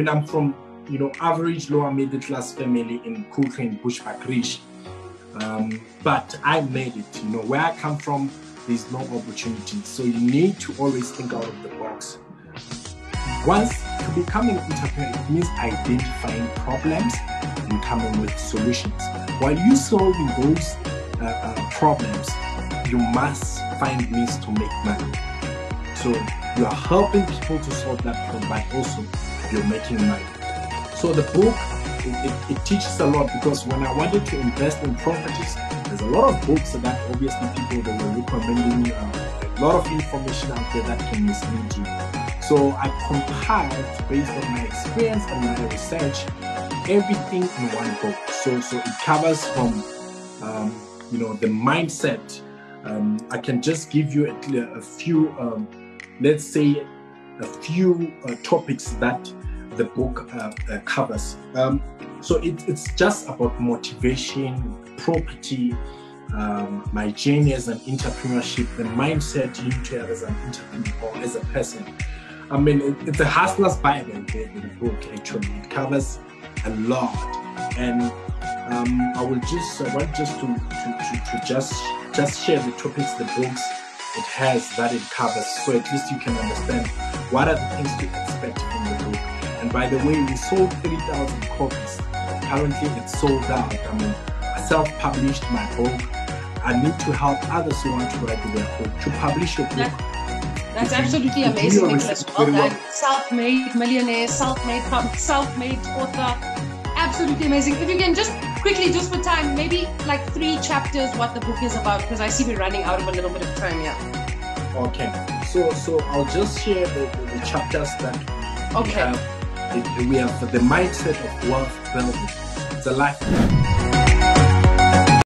mean, I'm from, you know, average lower middle class family in Kuchen, Bushbuckridge. Um, but I made it, you know, where I come from, there's no opportunity. So you need to always think out of the box. Once to becoming an entrepreneur, it means identifying problems and coming with solutions. While you solving those uh, uh, problems, you must find means to make money. So you are helping people to solve that problem, but also you're making money. So the book it, it, it, teaches a lot because when I wanted to invest in properties, there's a lot of books that obviously people were recommending uh, a lot of information out there that can mislead you. So I compiled based on my experience and my research everything in one book. So so it covers from um, you know the mindset. Um, I can just give you a, a few, um, let's say, a few uh, topics that the book uh, uh, covers. Um, so it, it's just about motivation, property, um, my journey as an entrepreneurship, the mindset you need to have as an entrepreneur as a person. I mean, it, it's a hustler's Bible, the, the book actually. It covers a lot. And um, I will just, I want just to, to, to, to just, just share the topics, the books it has that it covers, so at least you can understand what are the things to expect from the. And by the way, we sold 3,000 copies. Currently, it's sold out. I mean, I self-published my book. I need to help others who want to write their book to publish your book. That, that's absolutely amazing, Nicholas. Well done. Self-made millionaire, self-made, self-made author. Absolutely amazing. If you can just quickly, just for time, maybe like three chapters what the book is about, because I see we're running out of a little bit of time. Yeah. Okay. So, so I'll just share the, the, the chapters that okay. We have. The mindset of wealth building. It's a life